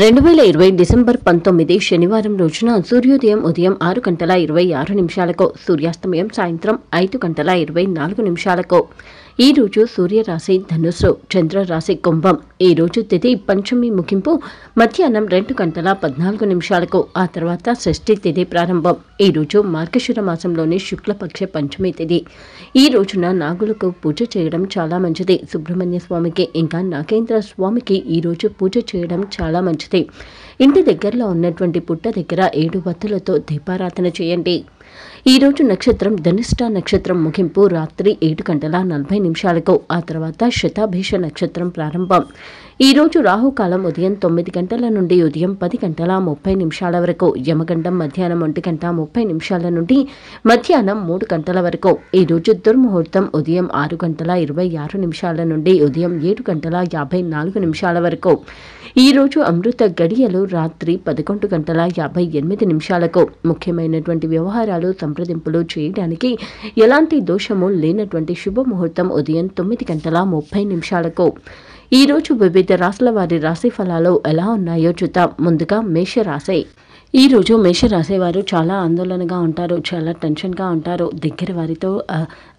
రెండు వేల ఇరవై డిసెంబర్ పంతొమ్మిది శనివారం రోజున సూర్యోదయం ఉదయం ఆరు గంటల ఇరవై ఆరు నిమిషాలకు సూర్యాస్తమయం సాయంత్రం ఐదు గంటల ఇరవై నాలుగు నిమిషాలకు. ఈ రోజు సూర్యరాశి ధనుస్సు చంద్రరాశి కుంభం. ఈ రోజు తిథి పంచమి ముగింపు. మధ్యాహ్నం రెండు గంటల పద్నాలుగు నిమిషాలకు. ఆ తర్వాత షష్ఠి తిథి ప్రారంభం. ఈ రోజు మార్గశిర మాసంలోని శుక్లపక్ష పంచమి తిథి. ఈ రోజున నాగులకు పూజ చేయడం చాలా మంచిది. సుబ్రహ్మణ్య స్వామికి ఇంకా నాగేంద్ర స్వామికి ఈరోజు పూజ చేయడం చాలా మంచిది. ఇంటి దగ్గరలో ఉన్నటువంటి పుట్ట దగ్గర ఏడు వత్తులతో దీపారాధన చేయండి. ఈరోజు నక్షత్రం ధనిష్ట నక్షత్రం ముగింపు రాత్రి ఏడు గంటల నలభై నిమిషాలకు. ఆ తర్వాత శతాభిష నక్షత్రం ప్రారంభం. ఈరోజు రాహుకాలం ఉదయం తొమ్మిది గంటల నుండి ఉదయం పది గంటల ముప్పై నిమిషాల వరకు యమగండం మధ్యాహ్నం ఒంటి గంట ముప్పై నిమిషాల నుండి మధ్యాహ్నం మూడు గంటల వరకు. ఈరోజు దుర్ముహూర్తం ఉదయం ఆరు గంటల ఇరవై ఆరు నిమిషాల నుండి ఉదయం ఏడు గంటల యాభై నాలుగు నిమిషాల వరకు. ఈ రోజు అమృత గడియలు రాత్రి పదకొండు గంటల యాభై ఎనిమిది నిమిషాలకు. ముఖ్యమైనటువంటి వ్యవహారాలు సంప్రదింపులు చేయడానికి ఎలాంటి దోషము లేనటువంటి శుభముహూర్తం ఉదయం తొమ్మిది గంటల ముప్పై నిమిషాలకు. ఈ రోజు వివిధ రాశుల వారి రాశి ఫలాలు ఎలా ఉన్నాయో చూద్దాం. ముందుగా మేషరాశి. ఈ రోజు మేషరాశి వారు చాలా ఆందోళనగా ఉంటారు చాలా టెన్షన్గా ఉంటారు. దగ్గర వారితో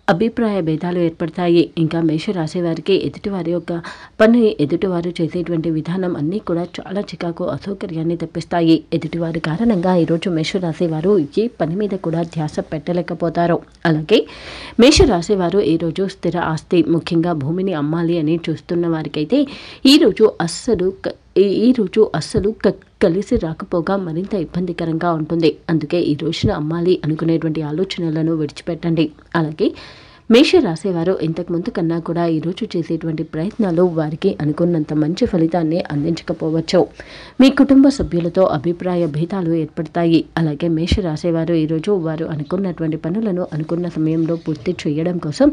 అభిప్రాయ భేదాలు ఏర్పడతాయి. ఇంకా మేష వారికి ఎదుటివారి యొక్క పని ఎదుటివారు చేసేటువంటి విధానం అన్నీ కూడా చాలా చికాకు అసౌకర్యాన్ని తెప్పిస్తాయి. ఎదుటివారి కారణంగా ఈరోజు మేషరాశి వారు ఏ పని మీద కూడా ధ్యాస పెట్టలేకపోతారు. అలాగే మేషరాశి వారు ఈరోజు స్థిర ఆస్తి ముఖ్యంగా భూమిని అమ్మాలి అని చూస్తున్న వారికైతే ఈరోజు అస్సలు క- ఈ- ఈ రోజు అస్సలు కలిసి రాకపోగా మరింత ఇబ్బందికరంగా ఉంటుంది. అందుకే ఈ రోజున అమ్మాలి అనుకునేటువంటి ఆలోచనలను విడిచిపెట్టండి. అలాగే మేష రాసేవారు ఇంతకు ముందు కన్నా కూడా ఈరోజు చేసేటువంటి ప్రయత్నాలు వారికి అనుకున్నంత మంచి ఫలితాన్ని అందించకపోవచ్చు. మీ కుటుంబ సభ్యులతో అభిప్రాయ భేదాలు ఏర్పడతాయి. అలాగే మేష రాసేవారు ఈరోజు వారు అనుకున్నటువంటి పనులను అనుకున్న సమయంలో పూర్తి చేయడం కోసం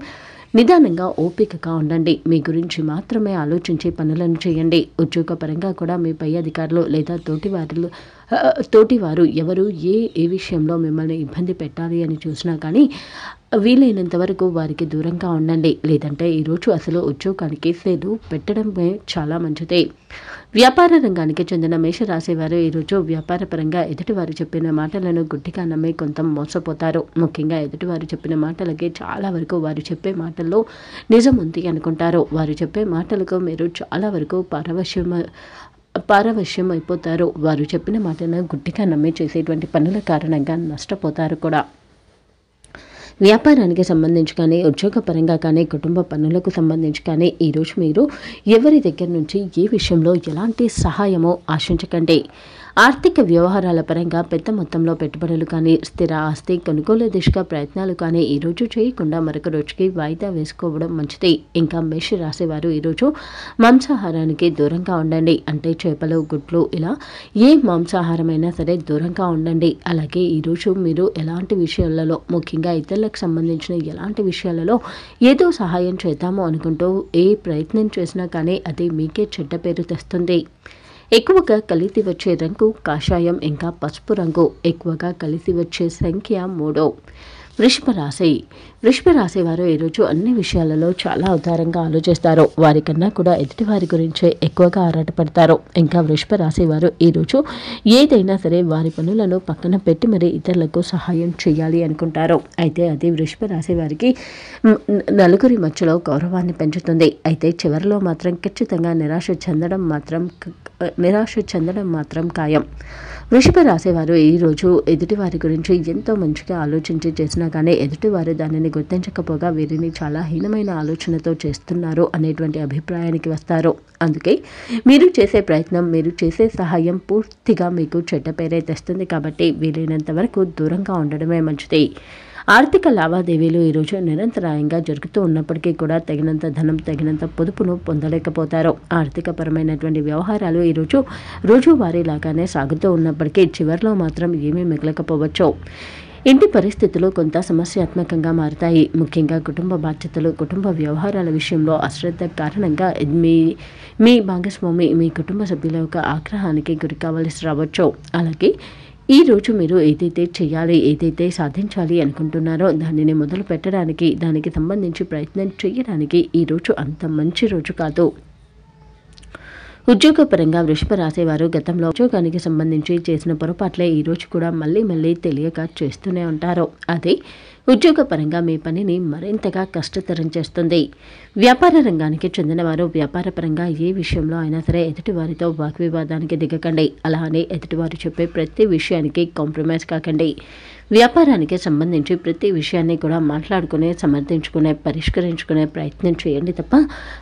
నిదానంగా ఓపికగా ఉండండి. మీ గురించి మాత్రమే ఆలోచించే పనులను చేయండి. ఉద్యోగపరంగా కూడా మీ పై అధికారులు లేదా తోటి వారిలో తోటివారు ఎవరు ఏ ఏ విషయంలో మిమ్మల్ని ఇబ్బంది పెట్టాలి అని చూసినా కానీ వీలైనంత వరకు వారికి దూరంగా ఉండండి. లేదంటే ఈరోజు అసలు ఉద్యోగానికి సేదు పెట్టడమే చాలా మంచిది. వ్యాపార రంగానికి చెందిన మేషరాశి వారు ఈరోజు వ్యాపారపరంగా ఎదుటివారు చెప్పిన మాటలను గుడ్డిగా నమ్మి కొంత మోసపోతారు. ముఖ్యంగా ఎదుటివారు చెప్పిన మాటలకి చాలా వరకు వారు చెప్పే మాటల్లో నిజం ఉంది అనుకుంటారు. వారు చెప్పే మాటలకు మీరు చాలా వరకు పారవశ్యమ పారవశ్యం అయిపోతారు. వారు చెప్పిన మాటను గుడ్డిగా నమ్మి చేసేటువంటి పనుల కారణంగా నష్టపోతారు కూడా. వ్యాపారానికి సంబంధించి కానీ ఉద్యోగపరంగా కానీ కుటుంబ పనులకు సంబంధించి కానీ ఈరోజు మీరు ఎవరి దగ్గర నుంచి ఏ విషయంలో ఎలాంటి సహాయమో ఆశించకండి. ఆర్థిక వ్యవహారాల పరంగా పెద్ద మొత్తంలో పెట్టుబడులు కానీ స్థిర ఆస్తి కొనుగోలు దిశగా ప్రయత్నాలు కానీ ఈరోజు చేయకుండా మరొక రోజుకి వాయిదా వేసుకోవడం మంచిది. ఇంకా మేష రాశి వారు ఈరోజు మాంసాహారానికి దూరంగా ఉండండి. అంటే చేపలు గుడ్లు ఇలా ఏ మాంసాహారమైనా సరే దూరంగా ఉండండి. అలాగే ఈరోజు మీరు ఎలాంటి విషయాలలో ముఖ్యంగా ఇతరులకు సంబంధించిన ఎలాంటి విషయాలలో ఏదో సహాయం చేద్దాము అనుకుంటూ ఏ ప్రయత్నం చేసినా కానీ అది మీకే చెడ్డ పేరు తెస్తుంది. ఎక్కువగా కలిసి వచ్చే రంగు కాషాయం ఇంకా పసుపు రంగు ఎక్కువగా కలిసి వచ్చే సంఖ్య మూడు. వృషభ రాశి. వృషభ రాసేవారు ఈరోజు అన్ని విషయాలలో చాలా ఉదారంగా ఆలోచిస్తారు. వారికన్నా కూడా ఎదుటివారి గురించే ఎక్కువగా ఆరాటపడతారు. ఇంకా వృషభ రాసేవారు ఈరోజు ఏదైనా సరే వారి పనులను పక్కన పెట్టి మరి ఇతరులకు సహాయం చేయాలి అనుకుంటారు. అయితే అది వృషభ రాశి వారికి నలుగురి మధ్యలో గౌరవాన్ని పెంచుతుంది. అయితే చివరిలో మాత్రం ఖచ్చితంగా నిరాశ చెందడం మాత్రం నిరాశ చెందడం మాత్రం ఖాయం. వృషభ రాశివారు ఈరోజు ఎదుటివారి గురించి ఎంతో మంచిగా ఆలోచించి చేసినా కానీ ఎదుటివారు దానిని గుర్తించకపోగా వీరిని చాలా హీనమైన ఆలోచనతో చేస్తున్నారు అనేటువంటి అభిప్రాయానికి వస్తారు. అందుకే మీరు చేసే ప్రయత్నం మీరు చేసే సహాయం పూర్తిగా మీకు చెడ్డ పేరే తెస్తుంది కాబట్టి వీలైనంత వరకు దూరంగా ఉండడమే మంచిది. ఆర్థిక లావాదేవీలు ఈరోజు నిరంతరాయంగా జరుగుతూ ఉన్నప్పటికీ కూడా తగినంత ధనం తగినంత పొదుపును పొందలేకపోతారు. ఆర్థిక పరమైనటువంటి వ్యవహారాలు ఈరోజు రోజువారీలాగానే సాగుతూ ఉన్నప్పటికీ చివరిలో మాత్రం ఏమీ మిగలకపోవచ్చు. ఇంటి పరిస్థితులు కొంత సమస్యాత్మకంగా మారుతాయి. ముఖ్యంగా కుటుంబ బాధ్యతలు కుటుంబ వ్యవహారాల విషయంలో అశ్రద్ధ కారణంగా మీ మీ భాగస్వామి మీ కుటుంబ సభ్యుల యొక్క ఆగ్రహానికి గురి కావలసి రావచ్చు. అలాగే ఈ రోజు మీరు ఏదైతే చేయాలి ఏదైతే సాధించాలి అనుకుంటున్నారో దానిని మొదలు పెట్టడానికి దానికి సంబంధించి ప్రయత్నం చేయడానికి ఈ రోజు అంత మంచి రోజు కాదు. ఉద్యోగపరంగా వృషభ రాసేవారు గతంలో ఉద్యోగానికి సంబంధించి చేసిన పొరపాట్లే ఈ రోజు కూడా మళ్ళీ మళ్ళీ తెలియక చేస్తూనే ఉంటారు. అది ఉద్యోగపరంగా మీ పనిని మరింతగా కష్టతరం చేస్తుంది. వ్యాపార రంగానికి చెందినవారు వ్యాపారపరంగా ఏ విషయంలో అయినా సరే ఎదుటివారితో వాగ్వివాదానికి దిగకండి. అలానే ఎదుటివారు చెప్పే ప్రతి విషయానికి కాంప్రమైజ్ కాకండి. వ్యాపారానికి సంబంధించి ప్రతి విషయాన్ని కూడా మాట్లాడుకునే సమర్థించుకునే పరిష్కరించుకునే ప్రయత్నం చేయండి తప్ప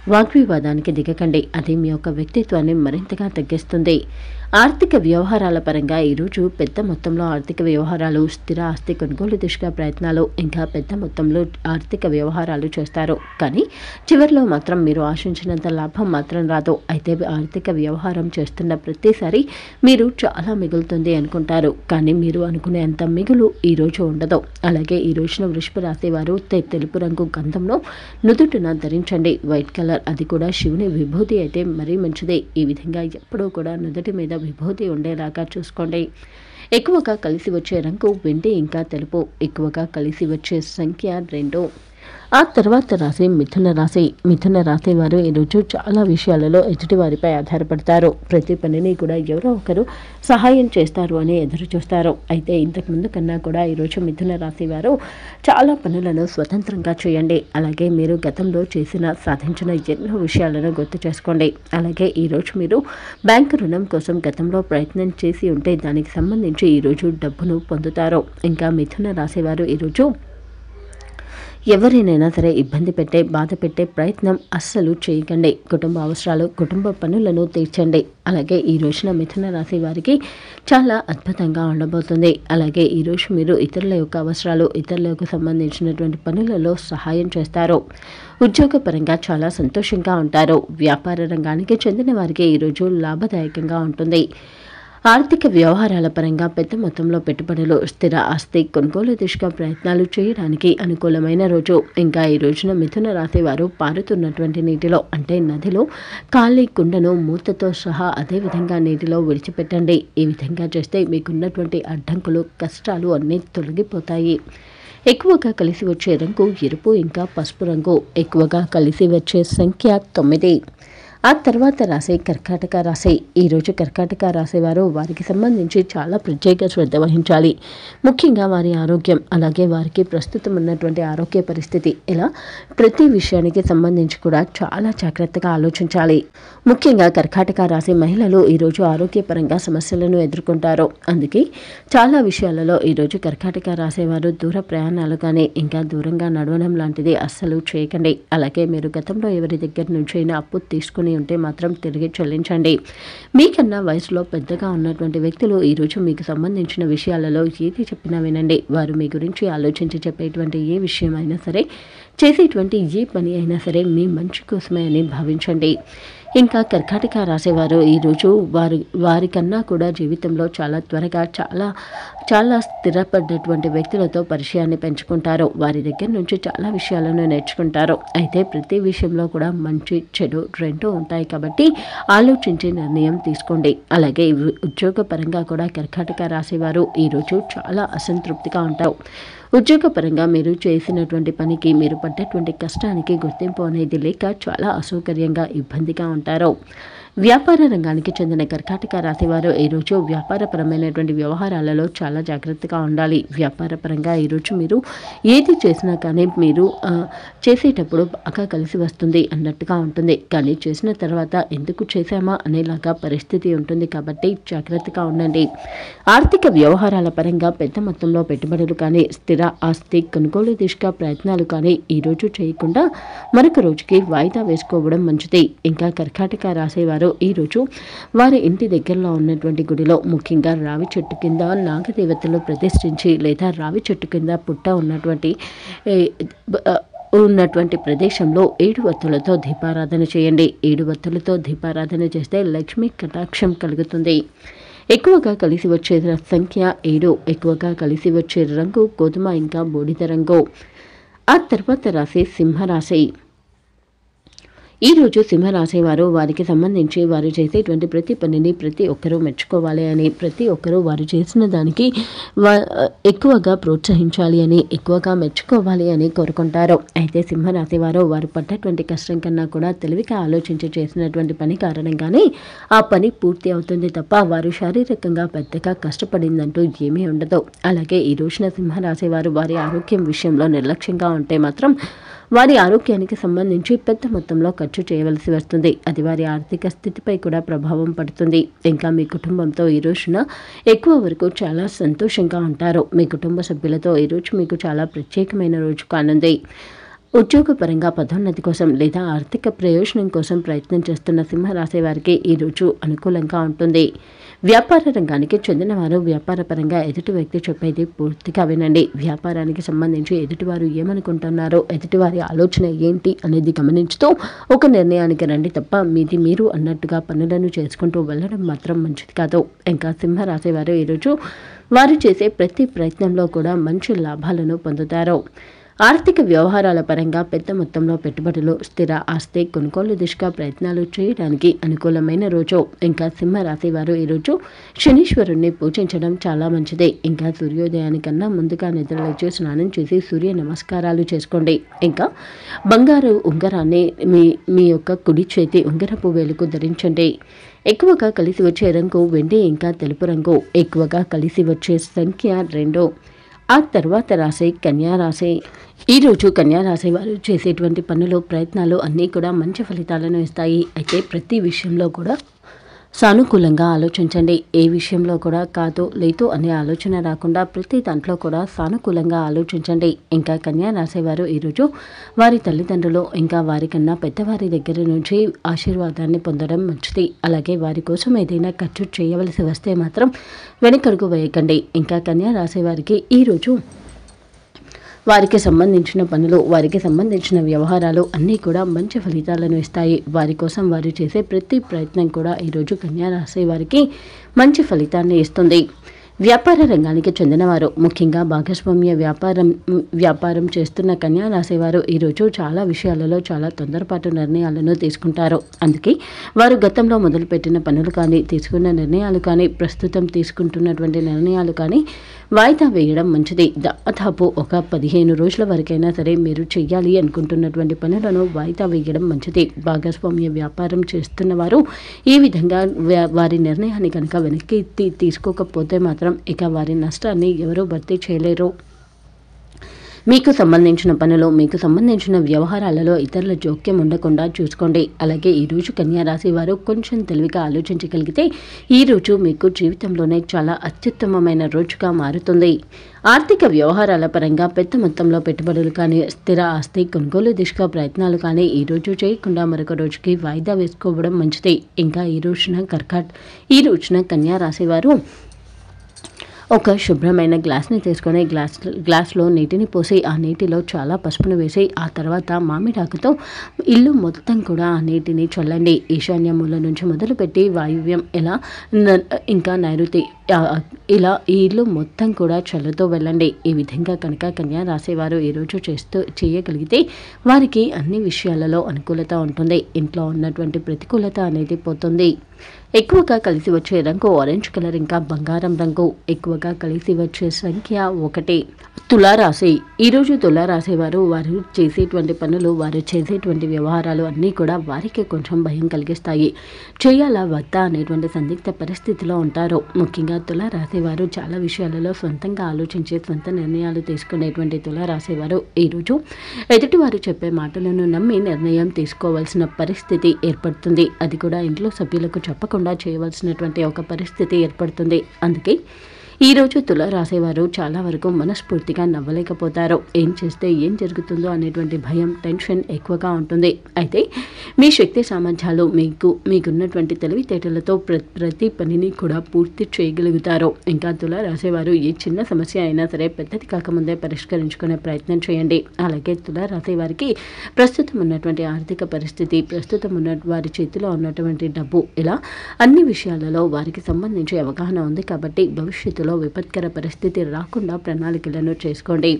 వాగ్వివాదానికి దిగకండి. అది మీ యొక్క వ్యక్తిత్వాన్ని మరింతగా తగ్గిస్తుంది. ఆర్థిక వ్యవహారాల పరంగా ఈరోజు పెద్ద మొత్తంలో ఆర్థిక వ్యవహారాలు స్థిర ఆస్తి కొనుగోలు దిశగా ప్రయత్నాలు ఇంకా పెద్ద మొత్తంలో ఆర్థిక వ్యవహారాలు చేస్తారు. కానీ చివరిలో మాత్రం మీరు ఆశించినంత లాభం మాత్రం రాదు. అయితే ఆర్థిక వ్యవహారం చేస్తున్న ప్రతిసారి మీరు చాలా మిగులుతుంది అనుకుంటారు. కానీ మీరు అనుకునేంత మిగులు ఈ రోజు ఉండదు. అలాగే ఈ రోజున వృషభ రాశి వారు తె- తెలుపు రంగు గంధంలో నుదుటిన ధరించండి. వైట్ కలర్ అది కూడా శివుని విభూతి అయితే మరీ మంచిది. ఈ విధంగా ఎప్పుడూ కూడా నుదుటి మీద విభూతి ఉండేలాగా చూసుకోండి. ఎక్కువగా కలిసి వచ్చే రంగు వెండి ఇంకా తెలుపు. ఎక్కువగా కలిసి వచ్చే సంఖ్య రెండు. ఆ తర్వాత రాశి మిథున రాశి మిథున రాశి వారు ఈరోజు చాలా విషయాలలో ఎదుటి వారిపై ఆధారపడతారు. ప్రతి పనిని కూడా ఎవరో ఒకరు సహాయం చేస్తారు అని ఎదురు చూస్తారు. అయితే ఇంతకు ముందు కన్నా కూడా ఈరోజు మిథున రాశి వారు చాలా పనులను స్వతంత్రంగా చేయండి. అలాగే మీరు గతంలో చేసిన సాధించిన ఎన్నో విషయాలను గుర్తు చేసుకోండి. అలాగే ఈరోజు మీరు బ్యాంకు రుణం కోసం గతంలో ప్రయత్నం చేసి ఉంటే దానికి సంబంధించి ఈరోజు డబ్బును పొందుతారు. ఇంకా మిథున రాశి వారు ఈరోజు ఎవరినైనా సరే ఇబ్బంది పెట్టే బాధ పెట్టే ప్రయత్నం అస్సలు చేయకండి. కుటుంబ అవసరాలు కుటుంబ పనులను తీర్చండి. అలాగే ఈ రోజున మిథున రాశి వారికి చాలా అద్భుతంగా ఉండబోతుంది. అలాగే ఈ రోజు మీరు ఇతరుల యొక్క అవసరాలు ఇతరులకు సంబంధించినటువంటి పనులలో సహాయం చేస్తారు. ఉద్యోగపరంగా చాలా సంతోషంగా ఉంటారు. వ్యాపార రంగానికి చెందిన వారికి ఈరోజు లాభదాయకంగా ఉంటుంది. ఆర్థిక వ్యవహారాల పరంగా పెద్ద మొత్తంలో పెట్టుబడులు స్థిర ఆస్తి కొనుగోలు దిశగా ప్రయత్నాలు చేయడానికి అనుకూలమైన రోజు. ఇంకా ఈ రోజున మిథున రాశి వారు పారుతున్నటువంటి నీటిలో అంటే నదిలో ఖాళీ కుండను మూతతో సహా అదే విధంగా నీటిలో విడిచిపెట్టండి. ఈ విధంగా చేస్తే మీకున్నటువంటి అడ్డంకులు కష్టాలు అన్నీ తొలగిపోతాయి. ఎక్కువగా కలిసి వచ్చే రంగు ఎరుపు ఇంకా పసుపు రంగు. ఎక్కువగా కలిసి వచ్చే సంఖ్య తొమ్మిది. ఆ తర్వాత రాసే కర్కాటక రాశి ఈరోజు కర్కాటక రాసేవారు వారికి సంబంధించి చాలా ప్రత్యేక శ్రద్ధ వహించాలి. ముఖ్యంగా వారి ఆరోగ్యం అలాగే వారికి ప్రస్తుతం ఉన్నటువంటి ఆరోగ్య పరిస్థితి ఇలా ప్రతి విషయానికి సంబంధించి కూడా చాలా జాగ్రత్తగా ఆలోచించాలి. ముఖ్యంగా కర్కాటక రాశి మహిళలు ఈరోజు ఆరోగ్యపరంగా సమస్యలను ఎదుర్కొంటారు. అందుకే చాలా విషయాలలో ఈరోజు కర్కాటక రాసేవారు దూర ప్రయాణాలు కానీ ఇంకా దూరంగా నడవడం లాంటిది అస్సలు చేయకండి. అలాగే మీరు గతంలో ఎవరి దగ్గర నుంచి అయినా అప్పు తీసుకుని ఉంటే మాత్రం తిరిగి చెల్లించండి. మీకన్నా వయసులో పెద్దగా ఉన్నటువంటి వ్యక్తులు ఈరోజు మీకు సంబంధించిన విషయాలలో ఏది చెప్పినా వినండి. వారు మీ గురించి ఆలోచించి చెప్పేటువంటి ఏ విషయం అయినా సరే చేసేటువంటి ఏ పని అయినా సరే మీ మంచి కోసమే అని భావించండి. ఇంకా కర్కాటక రాసేవారు ఈరోజు వారి వారికన్నా కూడా జీవితంలో చాలా త్వరగా చాలా చాలా స్థిరపడ్డటువంటి వ్యక్తులతో పరిచయాన్ని పెంచుకుంటారు. వారి దగ్గర నుంచి చాలా విషయాలను నేర్చుకుంటారు. అయితే ప్రతి విషయంలో కూడా మంచి చెడు రెండు ఉంటాయి కాబట్టి ఆలోచించి నిర్ణయం తీసుకోండి. అలాగే ఉద్యోగపరంగా కూడా కర్కాటక రాసేవారు ఈరోజు చాలా అసంతృప్తిగా ఉంటారు. ఉద్యోగపరంగా మీరు చేసినటువంటి పనికి మీరు పడ్డటువంటి కష్టానికి గుర్తింపు అనేది లేక చాలా అసౌకర్యంగా ఇబ్బందిగా ఉంటారు. వ్యాపార రంగానికి చెందిన కర్కాటక రాశివారు ఈరోజు వ్యాపారపరమైనటువంటి వ్యవహారాలలో చాలా జాగ్రత్తగా ఉండాలి. వ్యాపారపరంగా ఈరోజు మీరు ఏది చేసినా కానీ మీరు చేసేటప్పుడు బాగా కలిసి వస్తుంది అన్నట్టుగా ఉంటుంది. కానీ చేసిన తర్వాత ఎందుకు చేశామా అనేలాగా పరిస్థితి ఉంటుంది కాబట్టి జాగ్రత్తగా ఉండండి. ఆర్థిక వ్యవహారాల పరంగా పెద్ద మొత్తంలో పెట్టుబడులు కానీ స్థిర ఆస్తి కొనుగోలు దిశగా ప్రయత్నాలు కానీ ఈరోజు చేయకుండా మరొక రోజుకి వాయిదా వేసుకోవడం మంచిది. ఇంకా కర్కాటక రాసేవారు ఈరోజు వారి ఇంటి దగ్గరలో ఉన్నటువంటి గుడిలో ముఖ్యంగా రావి చెట్టు కింద నాగదేవతలు ప్రతిష్ఠించి లేదా రావి చెట్టు కింద పుట్ట ఉన్నటువంటి ఉన్నటువంటి ప్రదేశంలో ఏడు వత్తులతో దీపారాధన చేయండి. ఏడు వత్తులతో దీపారాధన చేస్తే లక్ష్మీ కటాక్షం కలుగుతుంది. ఎక్కువగా కలిసి వచ్చే సంఖ్య ఏడు. ఎక్కువగా కలిసి వచ్చే రంగు గోధుమ ఇంకా బూడిద రంగు. ఆ తర్వాత రాశి సింహరాశి. ఈ రోజు సింహరాశి వారు వారికి సంబంధించి వారు చేసేటువంటి ప్రతి పనిని ప్రతి ఒక్కరూ మెచ్చుకోవాలి అని ప్రతి ఒక్కరూ వారు చేసిన దానికి ఎక్కువగా ప్రోత్సహించాలి అని ఎక్కువగా మెచ్చుకోవాలి అని కోరుకుంటారు. అయితే సింహరాశి వారు వారు పడ్డటువంటి కష్టం కన్నా కూడా తెలివిగా ఆలోచించి చేసినటువంటి పని కారణంగానే ఆ పని పూర్తి అవుతుంది తప్ప వారు శారీరకంగా పెద్దగా కష్టపడిందంటూ ఏమీ ఉండదు. అలాగే ఈ రోజున సింహరాశి వారు వారి ఆరోగ్యం విషయంలో నిర్లక్ష్యంగా ఉంటే మాత్రం వారి ఆరోగ్యానికి సంబంధించి పెద్ద మొత్తంలో ఖర్చు చేయవలసి వస్తుంది. అది వారి ఆర్థిక స్థితిపై కూడా ప్రభావం పడుతుంది. ఇంకా మీ కుటుంబంతో ఈ రోజున ఎక్కువ వరకు చాలా సంతోషంగా ఉంటారు. మీ కుటుంబ సభ్యులతో ఈ రోజు మీకు చాలా ప్రత్యేకమైన రోజు కానుంది. ఉద్యోగపరంగా పదోన్నతి కోసం లేదా ఆర్థిక ప్రయోజనం కోసం ప్రయత్నం చేస్తున్న సింహరాశి వారికి ఈరోజు అనుకూలంగా ఉంటుంది. వ్యాపార రంగానికి చెందిన వారు వ్యాపారపరంగా ఎదుటి వ్యక్తి చెప్పేది పూర్తిగా వినండి. వ్యాపారానికి సంబంధించి ఎదుటివారు ఏమనుకుంటున్నారో ఎదుటివారి ఆలోచన ఏంటి అనేది గమనించుతూ ఒక నిర్ణయానికి రండి తప్ప మీది మీరు అన్నట్టుగా పనులను చేసుకుంటూ వెళ్ళడం మాత్రం మంచిది కాదు. ఇంకా సింహరాశి వారు ఈరోజు వారు చేసే ప్రతి ప్రయత్నంలో కూడా మంచి లాభాలను పొందుతారు. ఆర్థిక వ్యవహారాల పరంగా పెద్ద మొత్తంలో పెట్టుబడులు స్థిర ఆస్తి కొనుగోలు దిశగా ప్రయత్నాలు చేయడానికి అనుకూలమైన రోజు. ఇంకా సింహరాశి వారు ఈరోజు శనీశ్వరుణ్ణి పూజించడం చాలా మంచిది. ఇంకా సూర్యోదయానికన్నా ముందుగా నిద్రలేచి స్నానం చేసి సూర్య నమస్కారాలు చేసుకోండి. ఇంకా బంగారు ఉంగరాన్ని మీ మీ యొక్క కుడి చేతి ఉంగరపు వేలుకు ధరించండి. ఎక్కువగా కలిసి వచ్చే రంగు వెండి ఇంకా తెలుపు రంగు. ఎక్కువగా కలిసి వచ్చే సంఖ్య రెండు. ఆ తర్వాత రాసే కన్యారాశి ఈరోజు కన్యారాశి వారు చేసేటువంటి పనులు ప్రయత్నాలు అన్నీ కూడా మంచి ఫలితాలను ఇస్తాయి. అయితే ప్రతి విషయంలో కూడా సానుకూలంగా ఆలోచించండి. ఏ విషయంలో కూడా కాదు లేదు అనే ఆలోచన రాకుండా ప్రతి దాంట్లో కూడా సానుకూలంగా ఆలోచించండి. ఇంకా కన్యా రాసేవారు ఈరోజు వారి తల్లిదండ్రులు ఇంకా వారికన్నా పెద్దవారి దగ్గర నుంచి ఆశీర్వాదాన్ని పొందడం మంచిది. అలాగే వారి కోసం ఏదైనా ఖర్చు చేయవలసి వస్తే మాత్రం వెనకడుగు వేయకండి. ఇంకా కన్యా రాసేవారికి ఈరోజు వారికి సంబంధించిన పనులు వారికి సంబంధించిన వ్యవహారాలు అన్నీ కూడా మంచి ఫలితాలను ఇస్తాయి. వారి కోసం వారు చేసే ప్రతి ప్రయత్నం కూడా ఈరోజు కన్యా రాసే వారికి మంచి ఫలితాన్ని ఇస్తుంది. వ్యాపార రంగానికి చెందినవారు. ముఖ్యంగా భాగస్వామ్య వ్యాపారం వ్యాపారం చేస్తున్న కన్యా రాసేవారు ఈరోజు చాలా విషయాలలో చాలా తొందరపాటు నిర్ణయాలను తీసుకుంటారు. అందుకే వారు గతంలో మొదలుపెట్టిన పనులు కానీ తీసుకున్న నిర్ణయాలు కానీ ప్రస్తుతం తీసుకుంటున్నటువంటి నిర్ణయాలు కానీ వాయిదా వేయడం మంచిది. దాదాపు ఒక పదిహేను రోజుల వరకైనా సరే మీరు చెయ్యాలి అనుకుంటున్నటువంటి పనులను వాయిదా వేయడం మంచిది. భాగస్వామ్య వ్యాపారం చేస్తున్న వారు ఈ విధంగా వారి నిర్ణయాన్ని కనుక వెనక్కి తీసుకోకపోతే మాత్రం ఇక వారి నష్టాన్ని ఎవరూ భర్తీ చేయలేరు. మీకు సంబంధించిన పనులు మీకు సంబంధించిన వ్యవహారాలలో ఇతరుల జోక్యం ఉండకుండా చూసుకోండి. అలాగే ఈ రోజు కన్యా రాశి వారు కొంచెం తెలివిగా ఆలోచించగలిగితే ఈ రోజు మీకు జీవితంలోనే చాలా అత్యుత్తమమైన రోజుగా మారుతుంది. ఆర్థిక వ్యవహారాల పరంగా పెద్ద మొత్తంలో పెట్టుబడులు కానీ స్థిర ఆస్తి కొనుగోలు దిశగా ప్రయత్నాలు కానీ ఈ రోజు చేయకుండా మరొక రోజుకి వాయిదా వేసుకోవడం మంచిది. ఇంకా ఈ రోజున కర్కాట్ ఈ రోజున కన్యా రాశి వారు ఒక శుభ్రమైన గ్లాస్ని తీసుకొని గ్లాస్ గ్లాస్లో నీటిని పోసి ఆ నీటిలో చాలా పసుపును వేసి ఆ తర్వాత మామిడాకుతో ఇల్లు మొత్తం కూడా ఆ నీటిని చల్లండి. ఈశాన్య మూల నుంచి మొదలుపెట్టి వాయువ్యం ఎలా న- ఇంకా నైరుతి ఇలా ఈ ఇల్లు మొత్తం కూడా చల్లతో వెళ్ళండి. ఈ విధంగా కనుక కన్యా రాసేవారు ఈరోజు చేస్తూ చేయగలిగితే వారికి అన్ని విషయాలలో అనుకూలత ఉంటుంది. ఇంట్లో ఉన్నటువంటి ప్రతికూలత అనేది పోతుంది. ఎక్కువగా కలిసి వచ్చే రంగు ఆరెంజ్ కలర్ ఇంకా బంగారం రంగు ఎక్కువగా కలిసి వచ్చే సంఖ్య ఒకటి. తులారాశి. ఈరోజు తులారాశి వారు వారు చేసేటువంటి పనులు వారు చేసేటువంటి వ్యవహారాలు అన్నీ కూడా వారికి కొంచెం భయం కలిగిస్తాయి. చేయాలా వద్దా అనేటువంటి సందిగ్ధ పరిస్థితిలో ఉంటారు. ముఖ్యంగా తులారాశి వారు చాలా విషయాలలో సొంతంగా ఆలోచించే సొంత నిర్ణయాలు తీసుకునేటువంటి తులారాశి వారు. ఈరోజు ఎదుటివారు చెప్పే మాటలను నమ్మి నిర్ణయం తీసుకోవాల్సిన పరిస్థితి ఏర్పడుతుంది. అది కూడా ఇంట్లో సభ్యులకు చెప్పకుండా చేయవలసినటువంటి ఒక పరిస్థితి ఏర్పడుతుంది. అందుకే ఈరోజు తుల రాసేవారు చాలా వరకు మనస్ఫూర్తిగా నవ్వలేకపోతారు. ఏం చేస్తే ఏం జరుగుతుందో అనేటువంటి భయం టెన్షన్ ఎక్కువగా ఉంటుంది. అయితే మీ శక్తి సామర్థ్యాలు మీకు మీకున్నటువంటి తెలివితేటలతో ప్ర ప్రతి పనిని కూడా పూర్తి చేయగలుగుతారు. ఇంకా తుల రాసేవారు ఏ చిన్న సమస్య అయినా సరే పెద్దది కాకముందే పరిష్కరించుకునే ప్రయత్నం చేయండి. అలాగే తుల రాసేవారికి ప్రస్తుతం ఉన్నటువంటి ఆర్థిక పరిస్థితి ప్రస్తుతం ఉన్న వారి చేతిలో ఉన్నటువంటి డబ్బు ఇలా అన్ని విషయాలలో వారికి సంబంధించి అవగాహన ఉంది కాబట్టి భవిష్యత్తులో కుటుంబంలో విపత్కర పరిస్థితి రాకుండా ప్రణాళికలను చేసుకోండి.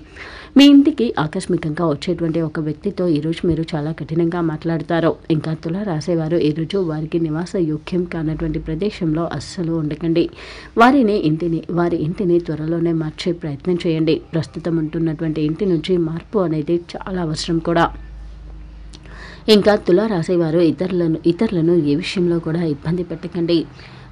మీ ఇంటికి ఆకస్మికంగా వచ్చేటువంటి ఒక వ్యక్తితో ఈరోజు మీరు చాలా కఠినంగా మాట్లాడతారు. ఇంకా తుల రాసేవారు ఈరోజు వారికి నివాస యోగ్యం కానటువంటి ప్రదేశంలో అస్సలు ఉండకండి. వారిని ఇంటిని వారి ఇంటిని త్వరలోనే మార్చే ప్రయత్నం చేయండి. ప్రస్తుతం ఉంటున్నటువంటి ఇంటి నుంచి మార్పు అనేది చాలా అవసరం కూడా. ఇంకా తుల రాసేవారు ఇతరులను ఇతరులను ఏ విషయంలో కూడా ఇబ్బంది పెట్టకండి.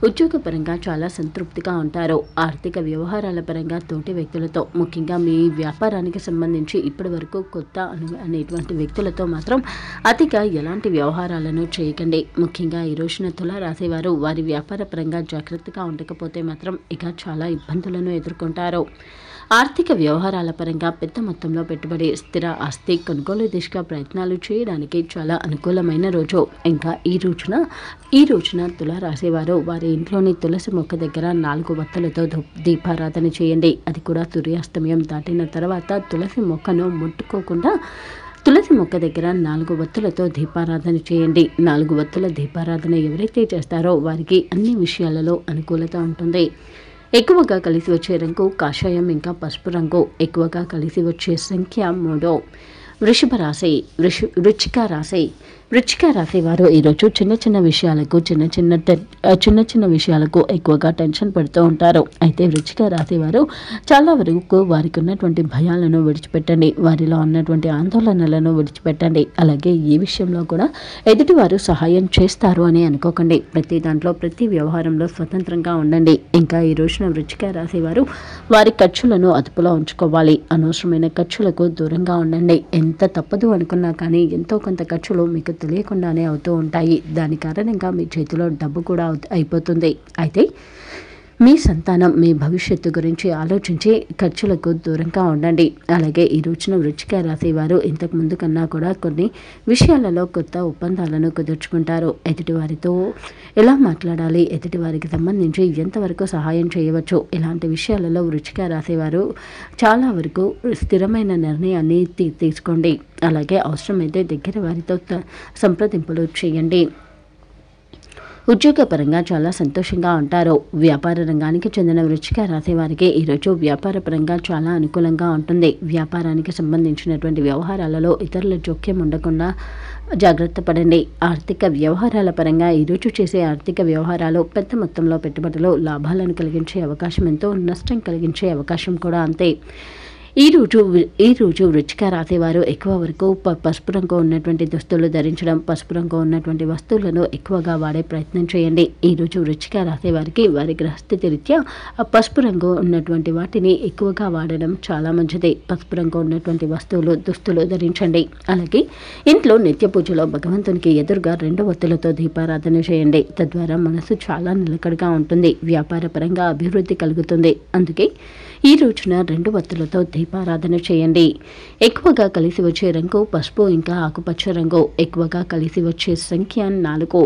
ఉద్యోగపరంగా చాలా సంతృప్తిగా ఉంటారు. ఆర్థిక వ్యవహారాల పరంగా తోటి వ్యక్తులతో ముఖ్యంగా మీ వ్యాపారానికి సంబంధించి ఇప్పటి వరకు కొత్త అను అనేటువంటి వ్యక్తులతో మాత్రం అతిగా ఎలాంటి వ్యవహారాలను చేయకండి. ముఖ్యంగా ఈ రోజున తుల రాసేవారు వారి వ్యాపార పరంగా జాగ్రత్తగా ఉండకపోతే మాత్రం ఇక చాలా ఇబ్బందులను ఎదుర్కొంటారు. ఆర్థిక వ్యవహారాల పరంగా పెద్ద మొత్తంలో పెట్టుబడి స్థిర ఆస్తి కొనుగోలు దిశగా ప్రయత్నాలు చేయడానికి చాలా అనుకూలమైన రోజు. ఇంకా ఈ రోజున ఈ రోజున తుల రాసేవారు వారి ఇంట్లోని తులసి మొక్క దగ్గర నాలుగు వత్తలతో దీపారాధన చేయండి. అది కూడా సూర్యాస్తమయం దాటిన తర్వాత తులసి మొక్కను ముట్టుకోకుండా తులసి మొక్క దగ్గర నాలుగు వత్తులతో దీపారాధన చేయండి. నాలుగు వత్తుల దీపారాధన ఎవరైతే చేస్తారో వారికి అన్ని విషయాలలో అనుకూలత ఉంటుంది. ఎక్కువగా కలిసి వచ్చే రంగు కాషాయం ఇంకా పసుపు రంగు ఎక్కువగా కలిసి వచ్చే సంఖ్య మూడో. వృషభ రాశి వృష వృచ్చిక రాశి వృచ్చిక రాశి వారు ఈరోజు చిన్న చిన్న విషయాలకు చిన్న చిన్న టెన్- చిన్న చిన్న విషయాలకు ఎక్కువగా టెన్షన్ పడుతూ ఉంటారు. అయితే వృచ్చిక రాశి వారు చాలా వరకు వారికి ఉన్నటువంటి భయాలను విడిచిపెట్టండి. వారిలో ఉన్నటువంటి ఆందోళనలను విడిచిపెట్టండి. అలాగే ఏ విషయంలో కూడా ఎదుటివారు సహాయం చేస్తారు అని అనుకోకండి. ప్రతి దాంట్లో ప్రతి వ్యవహారంలో స్వతంత్రంగా ఉండండి. ఇంకా ఈ రోజున వృచ్చిక రాశి వారు వారి ఖర్చులను అదుపులో ఉంచుకోవాలి. అనవసరమైన ఖర్చులకు దూరంగా ఉండండి. ఎంత తప్పదు అనుకున్నా కానీ ఎంతో కొంత ఖర్చులు మీకు తెలియకుండానే అవుతూ ఉంటాయి. దాని కారణంగా మీ చేతిలో డబ్బు కూడా అయిపోతుంది. అయితే మీ సంతానం మీ భవిష్యత్తు గురించి ఆలోచించి ఖర్చులకు దూరంగా ఉండండి. అలాగే ఈ రోజున వృచ్చిక రాశి వారు ఇంతకు ముందు కన్నా కూడా కొన్ని విషయాలలో కొత్త ఒప్పందాలను కుదుర్చుకుంటారు. ఎదుటి వారితో ఎలా మాట్లాడాలి? ఎదుటి వారికి సంబంధించి ఎంతవరకు సహాయం చేయవచ్చు? ఇలాంటి విషయాలలో వృచ్చిక రాశి వారు చాలా వరకు స్థిరమైన నిర్ణయాన్ని తీ- తీసుకోండి. అలాగే అవసరమైతే దగ్గర వారితో త- సంప్రదింపులు చేయండి. ఉద్యోగపరంగా చాలా సంతోషంగా ఉంటారు. వ్యాపార రంగానికి చెందిన వృచ్చిక రాసే వారికి ఈరోజు వ్యాపార పరంగా చాలా అనుకూలంగా ఉంటుంది. వ్యాపారానికి సంబంధించినటువంటి వ్యవహారాలలో ఇతరుల జోక్యం ఉండకుండా జాగ్రత్త పడండి. ఆర్థిక వ్యవహారాల పరంగా ఈరోజు చేసే ఆర్థిక వ్యవహారాలు పెద్ద మొత్తంలో పెట్టుబడులు లాభాలను కలిగించే అవకాశం ఎంతో నష్టం కలిగించే అవకాశం కూడా అంతే. ఈ రోజు ఈ రోజు వృచ్చిక రాసేవారు ఎక్కువ వరకు ప- పసుపు రంగు ఉన్నటువంటి దుస్తులు ధరించడం పసుపు రంగు ఉన్నటువంటి వస్తువులను ఎక్కువగా వాడే ప్రయత్నం చేయండి. ఈ రోజు వృచ్చిక రాసేవారికి వారి గ్రహస్థితి రీత్యా ఆ పసుపు రంగు ఉన్నటువంటి వాటిని ఎక్కువగా వాడడం చాలా మంచిది. పసుపు రంగు ఉన్నటువంటి వస్తువులు దుస్తులు ధరించండి. అలాగే ఇంట్లో నిత్య పూజలో భగవంతునికి ఎదురుగా రెండు ఒత్తులతో దీపారాధన చేయండి. తద్వారా మనసు చాలా నిలకడగా ఉంటుంది. వ్యాపార పరంగా అభివృద్ధి కలుగుతుంది. అందుకే ఈ రోజున రెండు వత్తులతో దీపారాధన చేయండి. ఎక్కువగా కలిసి వచ్చే రంగు పసుపు ఇంకా ఆకుపచ్చ రంగు. ఎక్కువగా కలిసి వచ్చే సంఖ్య నాలుగు.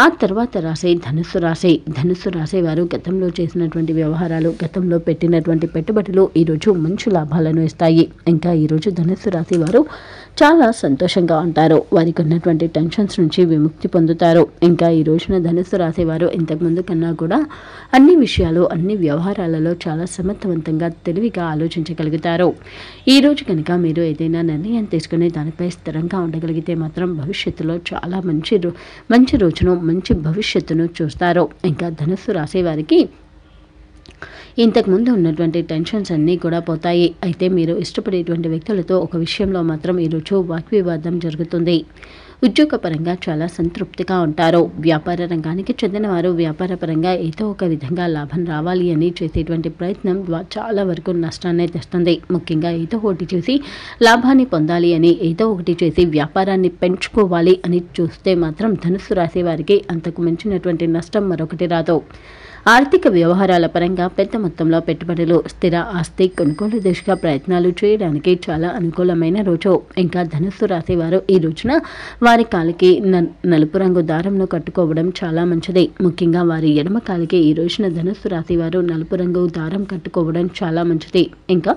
ఆ తర్వాత రాసే ధనుస్సు రాశి ధనుస్సు రాశి వారు గతంలో చేసినటువంటి వ్యవహారాలు గతంలో పెట్టినటువంటి పెట్టుబడులు ఈరోజు మంచి లాభాలను ఇస్తాయి. ఇంకా ఈరోజు ధనుస్సు రాశి వారు చాలా సంతోషంగా ఉంటారు. వారికి ఉన్నటువంటి టెన్షన్స్ నుంచి విముక్తి పొందుతారు. ఇంకా ఈ రోజున ధనుసు రాసేవారు ఇంతకుముందు కన్నా కూడా అన్ని విషయాలు అన్ని వ్యవహారాలలో చాలా సమర్థవంతంగా తెలివిగా ఆలోచించగలుగుతారు. ఈ రోజు కనుక మీరు ఏదైనా నిర్ణయం తీసుకుని దానిపై స్థిరంగా ఉండగలిగితే మాత్రం భవిష్యత్తులో చాలా మంచి రో- మంచి రోజును మంచి భవిష్యత్తును చూస్తారు. ఇంకా ధనుసు రాసేవారికి ఇంతకుముందు ఉన్నటువంటి టెన్షన్స్ అన్నీ కూడా పోతాయి. అయితే మీరు ఇష్టపడేటువంటి వ్యక్తులతో ఒక విషయంలో మాత్రం ఈరోజు వాగ్వివాదం జరుగుతుంది. ఉద్యోగపరంగా చాలా సంతృప్తిగా ఉంటారు. వ్యాపార రంగానికి చెందిన వారు వ్యాపార పరంగా ఏదో ఒక విధంగా లాభం రావాలి అని చేసేటువంటి ప్రయత్నం చాలా వరకు నష్టాన్ని తెస్తుంది. ముఖ్యంగా ఏదో ఒకటి చేసి లాభాన్ని పొందాలి అని ఏదో ఒకటి చేసి వ్యాపారాన్ని పెంచుకోవాలి అని చూస్తే మాత్రం ధనుస్సు రాశి వారికి అంతకు మించినటువంటి నష్టం మరొకటి రాదు. ఆర్థిక వ్యవహారాల పరంగా పెద్ద మొత్తంలో పెట్టుబడులు స్థిర ఆస్తి కొనుగోలు దిశగా ప్రయత్నాలు చేయడానికి చాలా అనుకూలమైన రోజు. ఇంకా ధనుస్సు రాశి వారు ఈ రోజున వారి కాలికి న- నలుపు రంగు దారంను కట్టుకోవడం చాలా మంచిది. ముఖ్యంగా వారి ఎడమ కాలికి ఈ రోజున ధనుస్సు రాశి వారు నలుపు రంగు దారం కట్టుకోవడం చాలా మంచిది. ఇంకా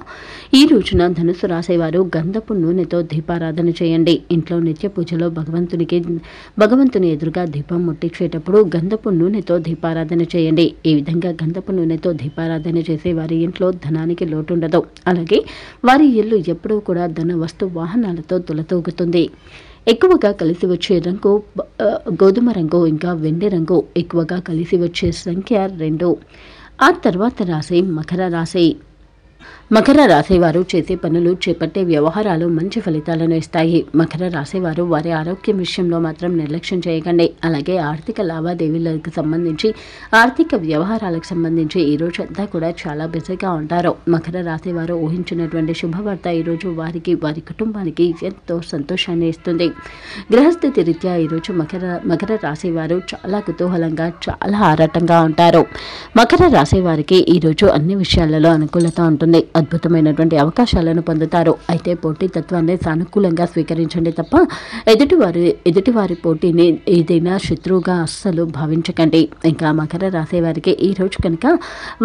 ఈ రోజున ధనుస్సు రాశి వారు గంధపు నూనెతో దీపారాధన చేయండి. ఇంట్లో నిత్య పూజలో భగవంతునికి భగవంతుని ఎదురుగా దీపం ముట్టించేటప్పుడు గంధపు నూనెతో దీపారాధన చేయండి. ఈ విధంగా గంధపు నూనెతో దీపారాధన చేసే వారి ఇంట్లో ధనానికి లోటు ఉండదు అలాగే వారి ఇల్లు ఎప్పుడూ కూడా ధన వస్తు వాహనాలతో తులతూగుతుంది. ఎక్కువగా కలిసి వచ్చే రంగు గోధుమ రంగు ఇంకా వెండి రంగు ఎక్కువగా కలిసి వచ్చే సంఖ్య రెండు. ఆ తర్వాత రాశి మకర రాశి. మకర రాశివారు చేసే పనులు చేపట్టే వ్యవహారాలు మంచి ఫలితాలను ఇస్తాయి. మకర రాశివారు వారి ఆరోగ్యం విషయంలో మాత్రం నిర్లక్ష్యం చేయకండి. అలాగే ఆర్థిక లావాదేవీలకు సంబంధించి ఆర్థిక వ్యవహారాలకు సంబంధించి ఈ రోజు అంతా కూడా చాలా బిజీగా ఉంటారు. మకర రాశివారు ఊహించినటువంటి శుభవార్త ఈరోజు వారికి వారి కుటుంబానికి ఎంతో సంతోషాన్ని ఇస్తుంది. గ్రహస్థితి రీత్యా ఈరోజు మకర మకర రాసేవారు చాలా కుతూహలంగా చాలా ఆరాటంగా ఉంటారు. మకర రాసేవారికి ఈరోజు అన్ని విషయాలలో అనుకూలత ఉంటుంది. అద్భుతమైనటువంటి అవకాశాలను పొందుతారు. అయితే పోటీతత్వాన్ని సానుకూలంగా స్వీకరించండి తప్ప ఎదుటివారి ఎదుటివారి పోటీని ఏదైనా శత్రువుగా అస్సలు భావించకండి. ఇంకా మకర రాశి వారికి ఈ రోజు కనుక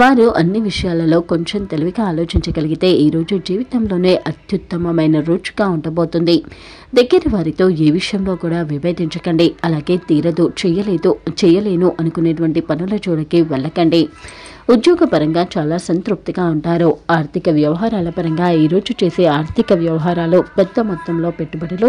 వారు అన్ని విషయాలలో కొంచెం తెలివిగా ఆలోచించగలిగితే ఈ రోజు జీవితంలోనే అత్యుత్తమమైన రోజుగా ఉండబోతుంది. దగ్గర వారితో ఏ విషయంలో కూడా విభేదించకండి. అలాగే తీరదు చేయలేదు చేయలేను అనుకునేటువంటి పనుల జోడికి వెళ్ళకండి. ఉద్యోగపరంగా చాలా సంతృప్తిగా ఉంటారు. ఆర్థిక వ్యవహారాల పరంగా ఈరోజు చేసే ఆర్థిక వ్యవహారాలు పెద్ద మొత్తంలో పెట్టుబడులు.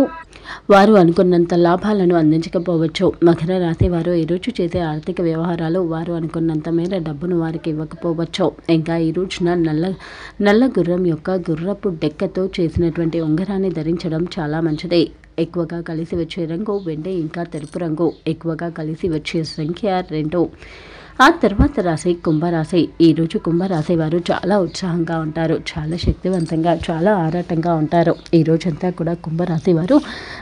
వారు అనుకున్నంత లాభాలను అందించకపోవచ్చు. మకర రాశి వారు ఈరోజు చేసే ఆర్థిక వ్యవహారాలు వారు అనుకున్నంత మేర డబ్బును వారికి ఇవ్వకపోవచ్చు. ఇంకా ఈ రోజున నల్ల నల్ల గుర్రం యొక్క గుర్రపు డెక్కతో చేసినటువంటి ఉంగరాన్ని ధరించడం చాలా మంచిది. ఎక్కువగా కలిసి వచ్చే రంగు వెండి ఇంకా తెలుపు రంగు. ఎక్కువగా కలిసి వచ్చే సంఖ్య రెండు. ఆ తర్వాత రాశి కుంభరాశి. ఈరోజు కుంభరాశి వారు చాలా ఉత్సాహంగా ఉంటారు. చాలా శక్తివంతంగా చాలా ఆరాటంగా ఉంటారు. ఈ రోజంతా కూడా కుంభరాశి వారు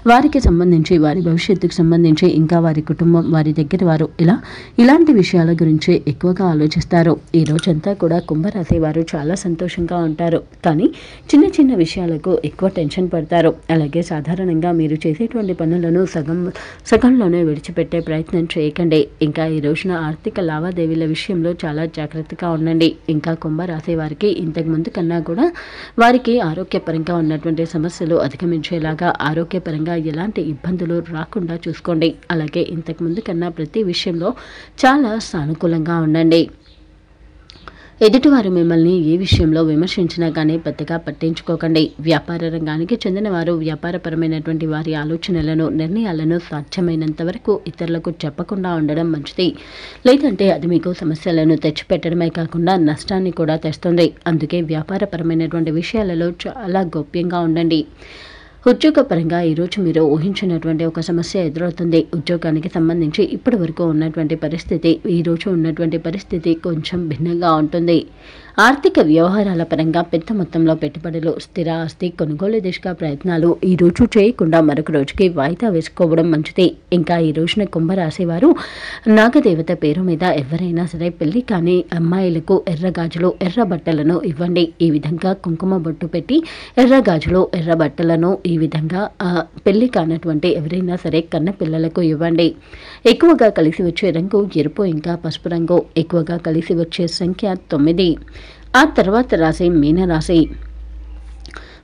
వారికి సంబంధించి వారి భవిష్యత్తుకు సంబంధించి ఇంకా వారి కుటుంబం వారి దగ్గర వారు ఇలా ఇలాంటి విషయాల గురించి ఎక్కువగా ఆలోచిస్తారు. ఈ రోజంతా కూడా కుంభరాశి వారు చాలా సంతోషంగా ఉంటారు. కానీ చిన్న చిన్న విషయాలకు ఎక్కువ టెన్షన్ పడతారు. అలాగే సాధారణంగా మీరు చేసేటువంటి పనులను సగం సగంలోనే విడిచిపెట్టే ప్రయత్నం చేయకండి. ఇంకా ఈ రోజున ఆర్థిక లావాదేవీల విషయంలో చాలా జాగ్రత్తగా ఉండండి. ఇంకా కుంభరాశి వారికి ఇంతకు ముందు కన్నా కూడా వారికి ఆరోగ్యపరంగా ఉన్నటువంటి సమస్యలు అధిగమించేలాగా ఆరోగ్యపరంగా ఎలాంటి ఇబ్బందులు రాకుండా చూసుకోండి. అలాగే ఇంతకు ముందు కన్నా ప్రతి విషయంలో చాలా సానుకూలంగా ఉండండి. ఎదుటివారు మిమ్మల్ని ఏ విషయంలో విమర్శించినా కానీ పెద్దగా పట్టించుకోకండి. వ్యాపార రంగానికి చెందిన వారు వ్యాపారపరమైనటువంటి వారి ఆలోచనలను నిర్ణయాలను సాధ్యమైనంత వరకు ఇతరులకు చెప్పకుండా ఉండడం మంచిది. లేదంటే అది మీకు సమస్యలను తెచ్చిపెట్టడమే కాకుండా నష్టాన్ని కూడా తెస్తుంది. అందుకే వ్యాపారపరమైనటువంటి విషయాలలో చాలా గోప్యంగా ఉండండి. ఉద్యోగపరంగా ఈరోజు మీరు ఊహించినటువంటి ఒక సమస్య ఎదురవుతుంది. ఉద్యోగానికి సంబంధించి ఇప్పటి వరకు ఉన్నటువంటి పరిస్థితి ఈరోజు ఉన్నటువంటి పరిస్థితి కొంచెం భిన్నంగా ఉంటుంది. ఆర్థిక వ్యవహారాల పరంగా పెద్ద మొత్తంలో పెట్టుబడులు స్థిర ఆస్తి కొనుగోలు దిశగా ప్రయత్నాలు ఈ రోజు చేయకుండా మరొక రోజుకి వాయిదా వేసుకోవడం మంచిది. ఇంకా ఈ రోజున కుంభరాశి వారు నాగదేవత పేరు మీద ఎవరైనా సరే పెళ్ళి కాని అమ్మాయిలకు ఎర్ర గాజులు ఎర్ర బట్టలను ఇవ్వండి. ఈ విధంగా కుంకుమ బొట్టు పెట్టి ఎర్ర గాజులు ఎర్ర బట్టలను ఈ విధంగా ఆ, పెళ్ళి కానటువంటి ఎవరైనా సరే కన్న పిల్లలకు ఇవ్వండి. ఎక్కువగా కలిసి వచ్చే రంగు ఎరుపు ఇంకా పసుపు రంగు. ఎక్కువగా కలిసి వచ్చే సంఖ్య తొమ్మిది. ఆ తర్వాత రాశి మీనరాశి.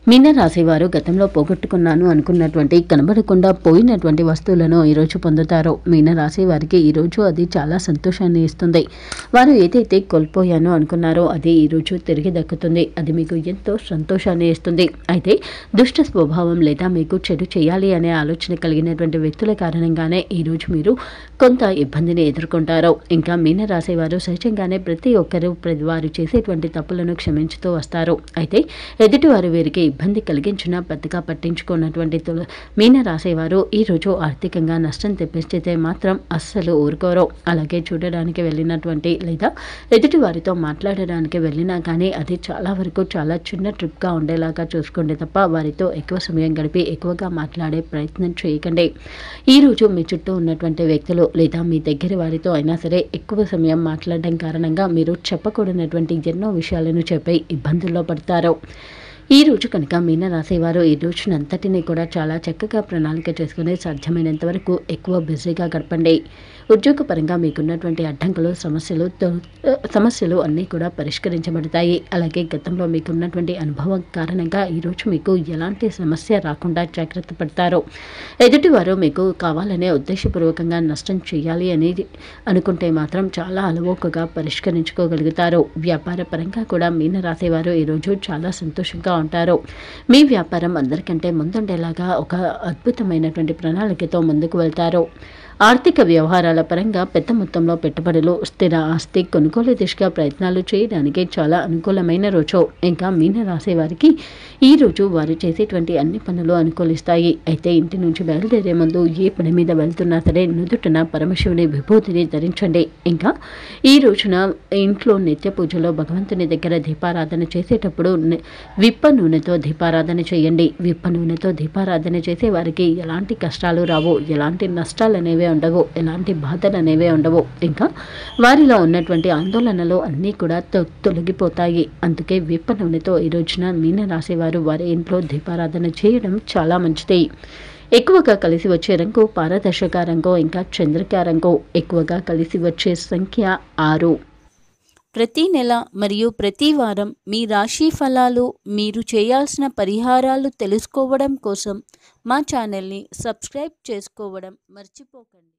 మీనరాశి రాసేవారు గతంలో పోగొట్టుకున్నాను అనుకున్నటువంటి కనబడకుండా పోయినటువంటి వస్తువులను ఈరోజు పొందుతారు. మీనరాశి వారికి ఈరోజు అది చాలా సంతోషాన్ని ఇస్తుంది. వారు ఏదైతే కోల్పోయానో అనుకున్నారో అది ఈరోజు తిరిగి దక్కుతుంది. అది మీకు ఎంతో సంతోషాన్ని ఇస్తుంది. అయితే దుష్ట స్వభావం లేదా మీకు చెడు చేయాలి అనే ఆలోచన కలిగినటువంటి వ్యక్తుల కారణంగానే ఈరోజు మీరు కొంత ఇబ్బందిని ఎదుర్కొంటారు. ఇంకా మీనరాశి వారు సహజంగానే ప్రతి ఒక్కరూ వారు చేసేటువంటి తప్పులను క్షమించుతూ వస్తారు. అయితే ఎదుటివారు వీరికి ఇబ్బంది కలిగించినా పెద్దగా పట్టించుకున్నటువంటి తుల మీన రాసేవారు ఈరోజు ఆర్థికంగా నష్టం తెప్పిస్తే మాత్రం అస్సలు ఊరుకోరు. అలాగే చూడడానికి వెళ్ళినటువంటి లేదా ఎదుటి వారితో మాట్లాడడానికి వెళ్ళినా కానీ అది చాలా వరకు చాలా చిన్న ట్రిప్గా ఉండేలాగా చూసుకోండి తప్ప వారితో ఎక్కువ సమయం గడిపి ఎక్కువగా మాట్లాడే ప్రయత్నం చేయకండి. ఈరోజు మీ చుట్టూ ఉన్నటువంటి వ్యక్తులు లేదా మీ దగ్గర వారితో అయినా సరే ఎక్కువ సమయం మాట్లాడడం కారణంగా మీరు చెప్పకూడనటువంటి ఎన్నో విషయాలను చెప్పి ఇబ్బందుల్లో పడతారు. ఈ రోజు కనుక మీన రాసేవారు ఈ రోజునంతటిని కూడా చాలా చక్కగా ప్రణాళిక చేసుకుని సాధ్యమైనంత వరకు ఎక్కువ బిజీగా గడపండి. ఉద్యోగపరంగా మీకున్నటువంటి అడ్డంకులు సమస్యలు తొ- సమస్యలు అన్నీ కూడా పరిష్కరించబడతాయి. అలాగే గతంలో మీకున్నటువంటి అనుభవం కారణంగా ఈరోజు మీకు ఎలాంటి సమస్య రాకుండా జాగ్రత్త పడతారు. ఎదుటివారు మీకు కావాలనే ఉద్దేశపూర్వకంగా నష్టం చేయాలి అనేది అనుకుంటే మాత్రం చాలా అలవోకగా పరిష్కరించుకోగలుగుతారు. వ్యాపార పరంగా కూడా మీన రాసేవారు ఈరోజు చాలా సంతోషంగా ఉంటారు. మీ వ్యాపారం అందరికంటే ముందుండేలాగా ఒక అద్భుతమైనటువంటి ప్రణాళికతో ముందుకు వెళ్తారు. ఆర్థిక వ్యవహారాల పరంగా పెద్ద మొత్తంలో పెట్టుబడులు స్థిర ఆస్తి కొనుగోలు దిశగా ప్రయత్నాలు చేయడానికి చాలా అనుకూలమైన రోజు. ఇంకా మీన వారికి ఈ రోజు వారు చేసేటువంటి అన్ని పనులు అనుకూలిస్తాయి. అయితే ఇంటి నుంచి బయలుదేరే ముందు ఏ పని మీద వెళ్తున్నా సరే నుదుటిన పరమశివుని విభూతిని ధరించండి. ఇంకా ఈ రోజున ఇంట్లో నిత్య పూజలో భగవంతుని దగ్గర దీపారాధన చేసేటప్పుడు విప్ప నూనెతో దీపారాధన చేయండి. విప్ప నూనెతో దీపారాధన చేసే వారికి ఎలాంటి కష్టాలు రావు ఎలాంటి నష్టాలు అనేవి ఉండవు. ఎలాంటి బాధలు అనేవే ఉండవు. ఇంకా వారిలో ఉన్నటువంటి ఆందోళనలు అన్నీ కూడా తొ- తొలగిపోతాయి. అందుకే విప్ప నూనెతో ఈ రోజున మీన రాసేవారు వారి ఇంట్లో దీపారాధన చేయడం చాలా మంచిది. ఎక్కువగా కలిసి వచ్చే రంగు పారదర్శక రంగు ఇంకా చంద్రికా రంగు ఎక్కువగా కలిసి వచ్చే సంఖ్య ఆరు. ప్రతి నెల మరియు ప్రతి వారం మీ రాశి ఫలాలు మీరు చేయాల్సిన పరిహారాలు తెలుసుకోవడం కోసం మా ఛానల్ని సబ్స్క్రైబ్ చేసుకోవడం మర్చిపోకండి.